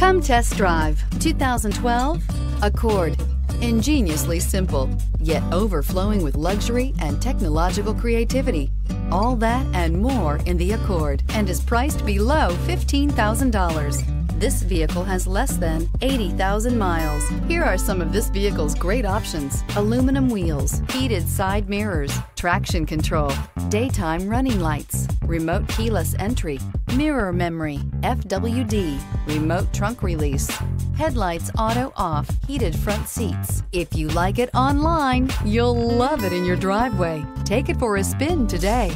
Come test drive 2012 Accord. Ingeniously simple, yet overflowing with luxury and technological creativity. All that and more in the Accord and is priced below $15,000. This vehicle has less than 80,000 miles. Here are some of this vehicle's great options. Aluminum wheels, heated side mirrors, traction control, daytime running lights, remote keyless entry, mirror memory, FWD, remote trunk release, headlights auto off, heated front seats. If you like it online, you'll love it in your driveway. Take it for a spin today.